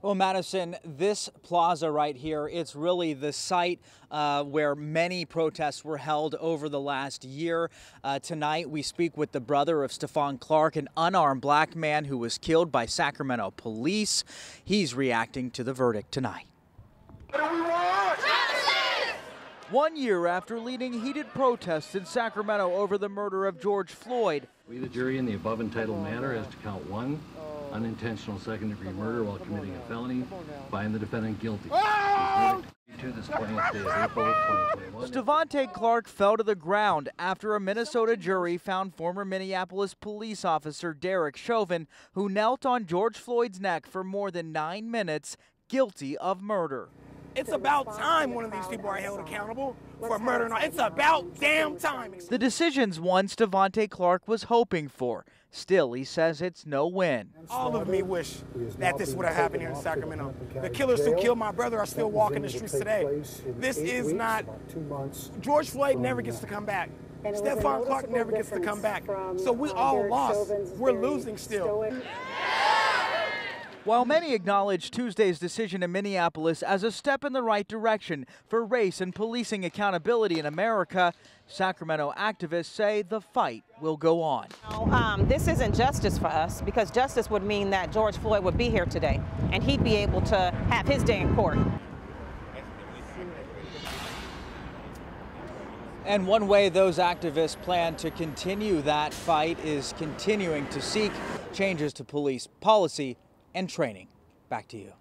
Well, Madison, this plaza right here, it's really the site uh, where many protests were held over the last year. Uh, tonight, we speak with the brother of Stephon Clark, an unarmed black man who was killed by Sacramento police. He's reacting to the verdict tonight. What do we want? One year after leading heated protests in Sacramento over the murder of George Floyd, We, the jury, in the above entitled manner, as to count one, unintentional second degree murder while committing a felony, find the defendant guilty. Oh! To this 20th day of April 2021. Stevante Clark fell to the ground after a Minnesota jury found former Minneapolis police officer Derek Chauvin, who knelt on George Floyd's neck for more than nine minutes, guilty of murder. It's about time one of these people are held accountable for murder. and all. It's about damn time. The decision's one Stevante Clark was hoping for. Still, he says it's no win. All of me wish that this would have happened here in Sacramento. The killers who killed my brother are still walking the streets today. This is not. George Floyd never gets to come back. Stephon Clark never gets to come back. So we all lost. We're losing still. While many acknowledge Tuesday's decision in Minneapolis as a step in the right direction for race and policing accountability in America, Sacramento activists say the fight will go on. Um, this isn't justice for us because justice would mean that George Floyd would be here today and he'd be able to have his day in court. And one way those activists plan to continue that fight is continuing to seek changes to police policy and training. Back to you.